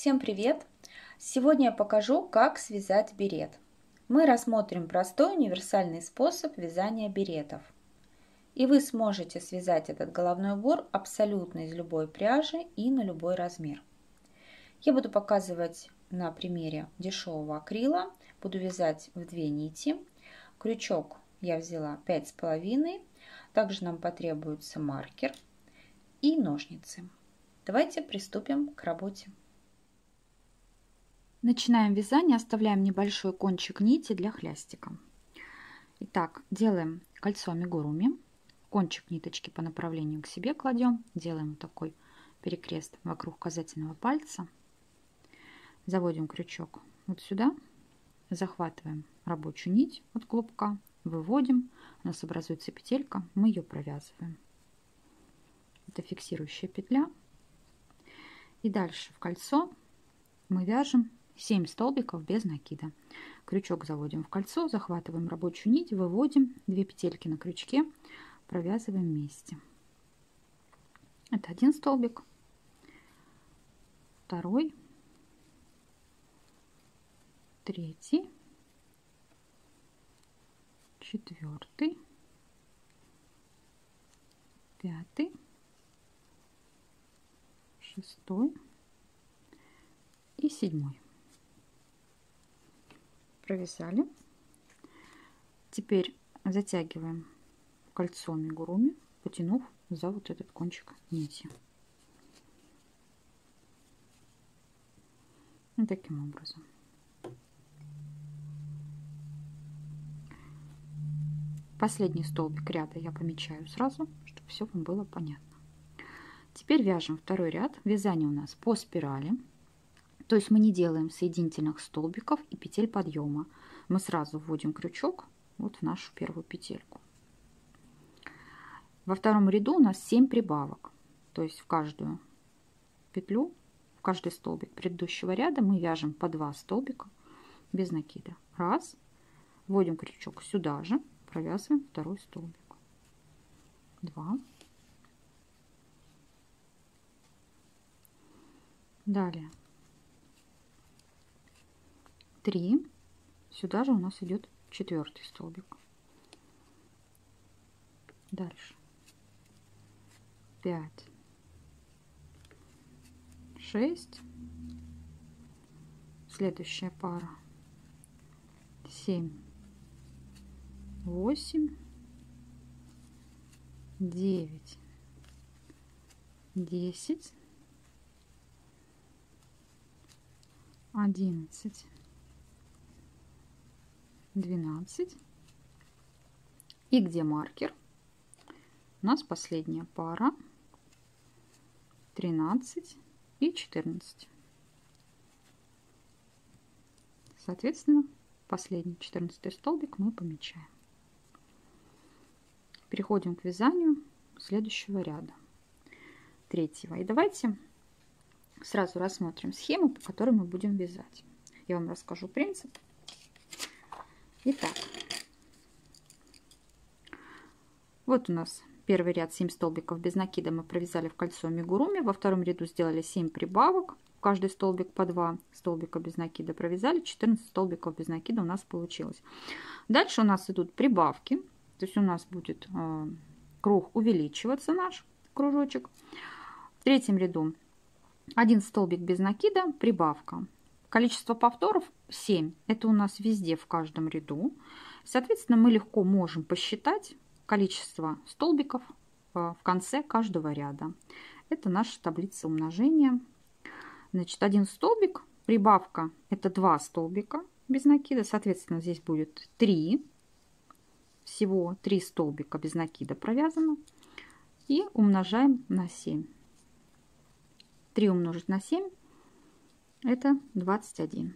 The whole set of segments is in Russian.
Всем привет! Сегодня я покажу, как связать берет. Мы рассмотрим простой универсальный способ вязания беретов. И вы сможете связать этот головной убор абсолютно из любой пряжи и на любой размер. Я буду показывать на примере дешевого акрила. Буду вязать в две нити. Крючок я взяла 5,5. Также нам потребуется маркер и ножницы. Давайте приступим к работе. Начинаем вязание, оставляем небольшой кончик нити для хлястика. Итак, делаем кольцо амигуруми, кончик ниточки по направлению к себе кладем, делаем такой перекрест вокруг указательного пальца, заводим крючок вот сюда, захватываем рабочую нить от клубка, выводим, у нас образуется петелька, мы ее провязываем. Это фиксирующая петля. И дальше в кольцо мы вяжем 7 столбиков без накида. Крючок заводим в кольцо, захватываем рабочую нить, выводим 2 петельки на крючке, провязываем вместе. Это один столбик, второй, третий, четвертый, пятый, шестой. И седьмой провязали. Теперь затягиваем кольцо амигуруми, потянув за вот этот кончик нити. Вот таким образом. Последний столбик ряда я помечаю сразу, чтобы все вам было понятно. Теперь вяжем второй ряд. Вязание у нас по спирали. То есть мы не делаем соединительных столбиков и петель подъема. Мы сразу вводим крючок вот в нашу первую петельку. Во втором ряду у нас 7 прибавок. То есть в каждую петлю, в каждый столбик предыдущего ряда мы вяжем по 2 столбика без накида. Раз. Вводим крючок сюда же, провязываем второй столбик. Два. Далее 3 сюда же у нас идет четвертый столбик. Дальше. 5 6 следующая пара. 7 8 9 10 11 12. И где маркер? У нас последняя пара 13 и 14. Соответственно, последний 14 столбик мы помечаем. Переходим к вязанию следующего ряда, третьего. И давайте сразу рассмотрим схему, по которой мы будем вязать. Я вам расскажу принцип, Итак, вот у нас первый ряд 7 столбиков без накида мы провязали в кольцо мигуруми. Во втором ряду сделали 7 прибавок. Каждый столбик по 2 столбика без накида провязали. 14 столбиков без накида у нас получилось. Дальше у нас идут прибавки. То есть у нас будет э, круг увеличиваться наш кружочек. В третьем ряду один столбик без накида, прибавка. Количество повторов 7. Это у нас везде в каждом ряду. Соответственно, мы легко можем посчитать количество столбиков э, в конце каждого ряда. Это наша таблица умножения. Значит, один столбик, прибавка это два столбика без накида. Соответственно, здесь будет 3. Всего 3 столбика без накида провязано. И умножаем на 7. 3 умножить на 7 это 21.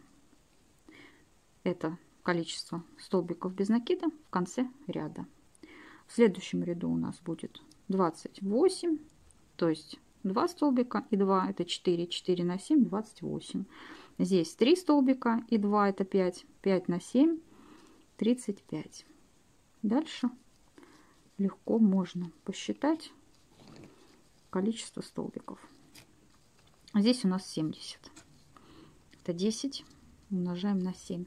Это количество столбиков без накида в конце ряда. В следующем ряду у нас будет 28, то есть 2 столбика и 2 это 4, 4 на 7, 28. Здесь 3 столбика и 2 это 5, 5 на 7, 35. Дальше легко можно посчитать количество столбиков. Здесь у нас 70. Это 10 умножаем на 7.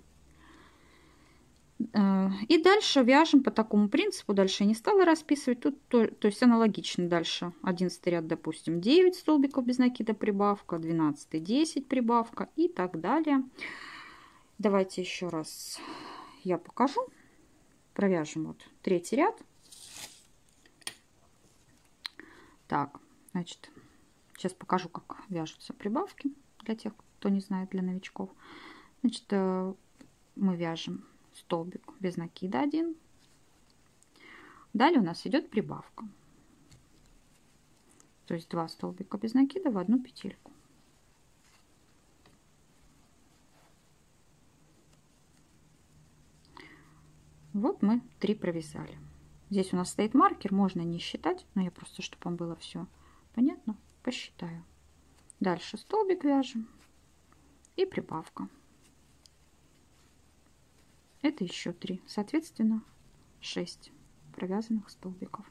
Э, и дальше вяжем по такому принципу. Дальше я не стала расписывать. Тут то, то есть аналогично дальше. 11 ряд, допустим, 9 столбиков без накида прибавка, 12 10 прибавка и так далее. Давайте еще раз я покажу. Провяжем вот третий ряд. Так, значит, сейчас покажу, как вяжутся прибавки для тех, кто не знает, для новичков. Значит, э, мы вяжем столбик без накида 1. Далее у нас идет прибавка. То есть два столбика без накида в одну петельку. Вот мы три провязали. Здесь у нас стоит маркер, можно не считать, но я просто, чтобы вам было все понятно, посчитаю. Дальше столбик вяжем и прибавка. Это еще 3. Соответственно, 6 провязанных столбиков.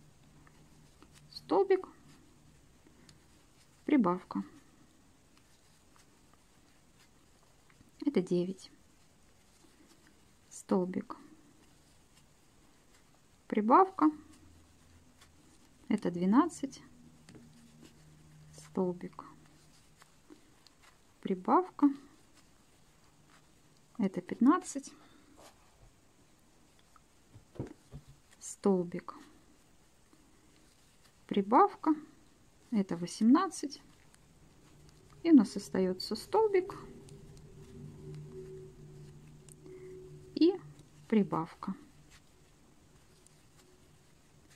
Столбик, прибавка. Это 9. Столбик, прибавка. Это 12. Столбик, прибавка. Это 15 столбик. Прибавка. Это 18 и у нас остается столбик. И прибавка.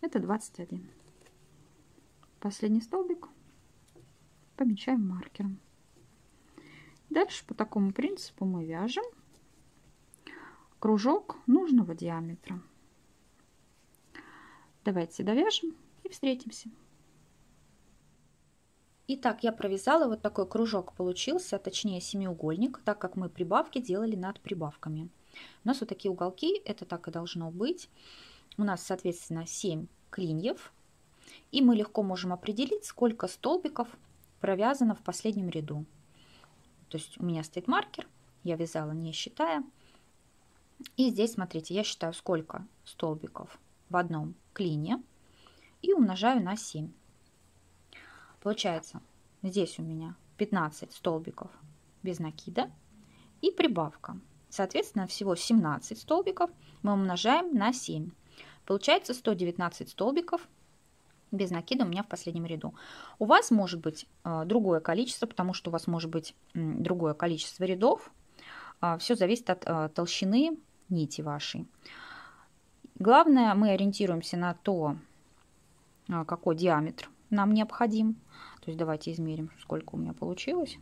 Это 21 последний столбик. Помечаем маркером. Дальше по такому принципу мы вяжем кружок нужного диаметра Давайте довяжем и встретимся. Итак, я провязала вот такой кружок получился, точнее семиугольник, так как мы прибавки делали над прибавками. У нас вот такие уголки, это так и должно быть. У нас, соответственно, 7 клиньев. И мы легко можем определить, сколько столбиков провязано в последнем ряду. То есть у меня стоит маркер, я вязала не считая. И здесь, смотрите, я считаю, сколько столбиков в одном клине и умножаю на 7. Получается, здесь у меня 15 столбиков без накида и прибавка. Соответственно, всего 17 столбиков мы умножаем на 7. Получается 119 столбиков без накида у меня в последнем ряду. У вас может быть э, другое количество, потому что у вас может быть другое количество рядов. Э, все зависит от э, толщины нити вашей. Главное, мы ориентируемся на то, а, какой диаметр нам необходим. То есть давайте измерим, сколько у меня получилось.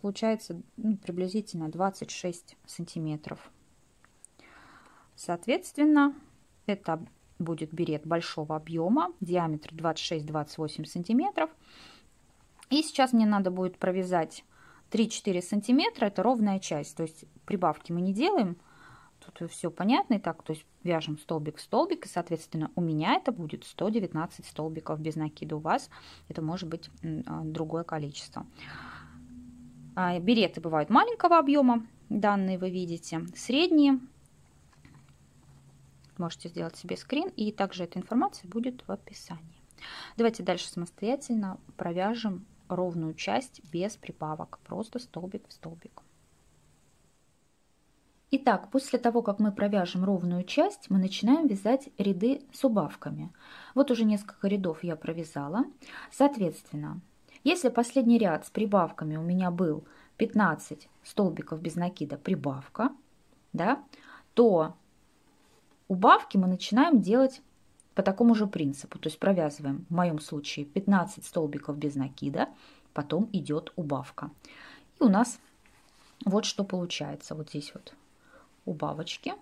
Получается ну, приблизительно 26 сантиметров. Соответственно, это будет берет большого объема, диаметр 26-28 сантиметров. И сейчас мне надо будет провязать 3-4 сантиметра, это ровная часть, то есть прибавки мы не делаем, Тут все понятно и так, то есть вяжем столбик в столбик, и, соответственно, у меня это будет 119 столбиков без накида, у вас это может быть а, другое количество. А, береты бывают маленького объема, данные вы видите, средние. Можете сделать себе скрин, и также эта информация будет в описании. Давайте дальше самостоятельно провяжем ровную часть без прибавок, просто столбик в столбик. Итак, после того, как мы провяжем ровную часть, мы начинаем вязать ряды с убавками. Вот уже несколько рядов я провязала. Соответственно, если последний ряд с прибавками у меня был 15 столбиков без накида прибавка, да, то убавки мы начинаем делать по такому же принципу. То есть провязываем, в моем случае, 15 столбиков без накида, потом идет убавка. И у нас вот что получается. Вот здесь вот убавочки.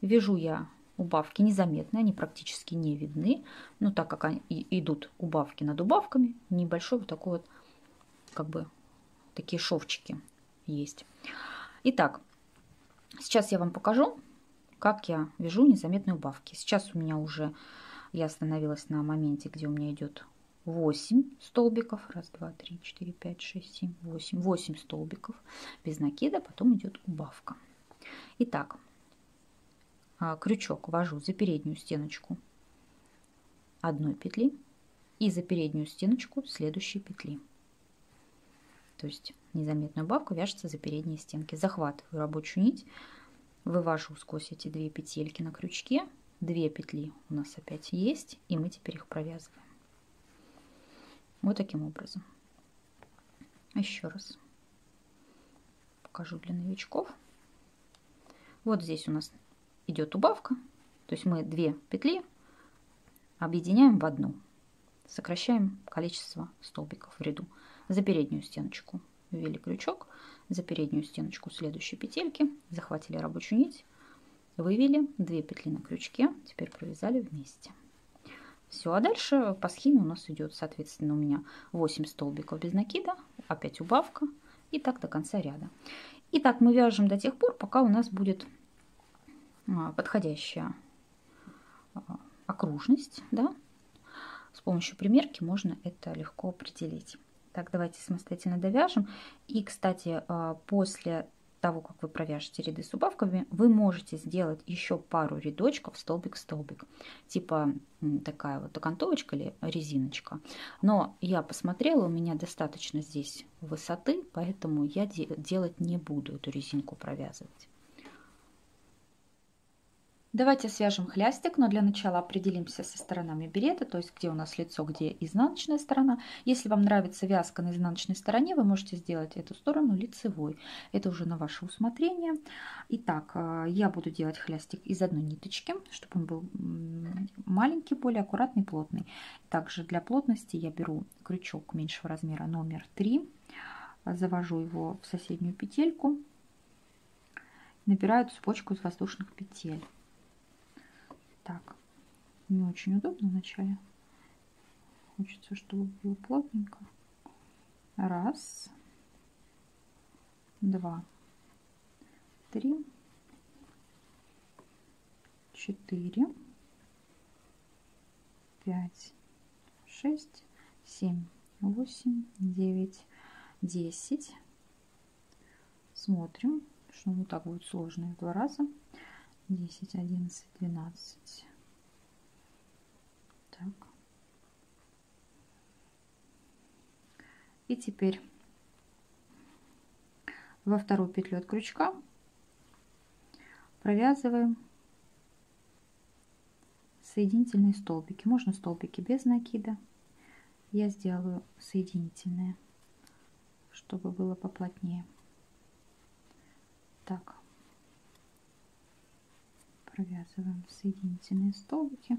Вяжу я убавки незаметные, они практически не видны. Но так как они идут убавки над убавками, небольшой вот такой вот, как бы, такие шовчики есть. Итак, сейчас я вам покажу, как я вяжу незаметные убавки. Сейчас у меня уже, я остановилась на моменте, где у меня идет 8 столбиков. Раз, два, три, четыре, пять, шесть, семь, восемь. 8 столбиков без накида, потом идет убавка. Итак, а, крючок ввожу за переднюю стеночку одной петли и за переднюю стеночку следующей петли. То есть незаметную убавку вяжется за передние стенки. Захватываю рабочую нить, вывожу сквозь эти две петельки на крючке. Две петли у нас опять есть, и мы теперь их провязываем. Вот таким образом. Еще раз покажу для новичков. Вот здесь у нас идет убавка. То есть мы две петли объединяем в одну. Сокращаем количество столбиков в ряду. За переднюю стеночку ввели крючок, за переднюю стеночку следующей петельки, захватили рабочую нить, вывели две петли на крючке, теперь провязали вместе. Все, а дальше по схеме у нас идет, соответственно, у меня 8 столбиков без накида, опять убавка и так до конца ряда. И так мы вяжем до тех пор, пока у нас будет а, подходящая а, окружность, да. С помощью примерки можно это легко определить. Так, давайте самостоятельно довяжем. И, кстати, а, после того, как вы провяжете ряды с убавками, вы можете сделать еще пару рядочков столбик-столбик. Типа такая вот окантовочка или резиночка. Но я посмотрела, у меня достаточно здесь высоты, поэтому я делать не буду эту резинку провязывать. Давайте свяжем хлястик, но для начала определимся со сторонами берета, то есть где у нас лицо, где изнаночная сторона. Если вам нравится вязка на изнаночной стороне, вы можете сделать эту сторону лицевой. Это уже на ваше усмотрение. Итак, э, я буду делать хлястик из одной ниточки, чтобы он был маленький, более аккуратный, плотный. Также для плотности я беру крючок меньшего размера номер 3, завожу его в соседнюю петельку, набираю цепочку из воздушных петель так. Не очень удобно вначале. Хочется, чтобы было плотненько. Раз. Два. Три. Четыре. Пять. Шесть. Семь. Восемь. Девять. Десять. Смотрим, что не так будет сложно в два раза. 10, 11, 12. Так. И теперь во вторую петлю от крючка провязываем соединительные столбики. Можно столбики без накида. Я сделаю соединительные, чтобы было поплотнее. Так провязываем соединительные столбики.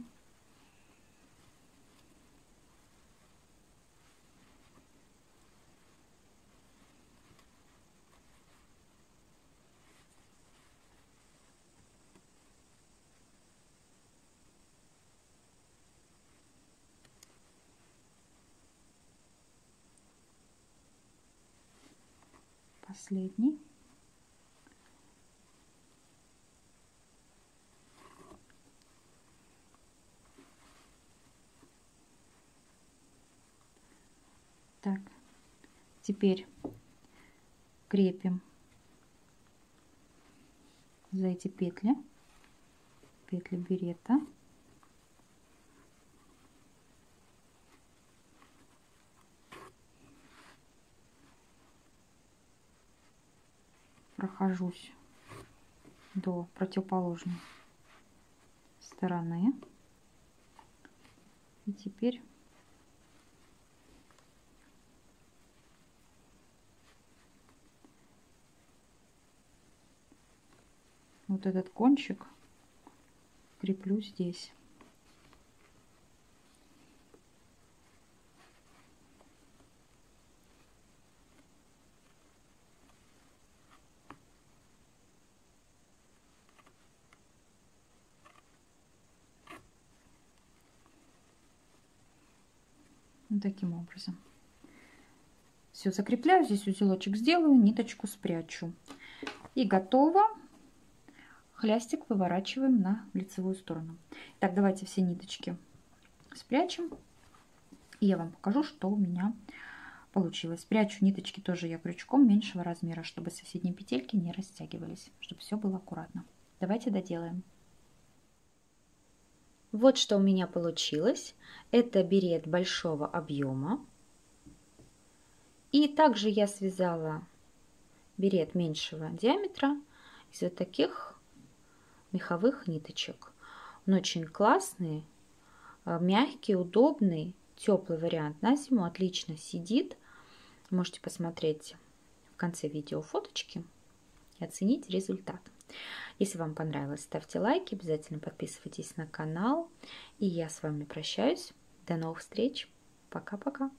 Последний. Так, теперь крепим за эти петли, петли берета. Прохожусь до противоположной стороны. И теперь вот этот кончик креплю здесь. Таким образом. Все, закрепляю, здесь узелочек сделаю, ниточку спрячу. И готово хлястик выворачиваем на лицевую сторону. Так, давайте все ниточки спрячем. И я вам покажу, что у меня получилось. Прячу ниточки тоже я крючком меньшего размера, чтобы соседние петельки не растягивались, чтобы все было аккуратно. Давайте доделаем. Вот что у меня получилось. Это берет большого объема. И также я связала берет меньшего диаметра из вот таких меховых ниточек. Он очень классный, э, мягкий, удобный, теплый вариант на зиму. Отлично сидит. Можете посмотреть в конце видео фоточки и оценить результат. Если вам понравилось, ставьте лайки, обязательно подписывайтесь на канал. И я с вами прощаюсь. До новых встреч. Пока-пока.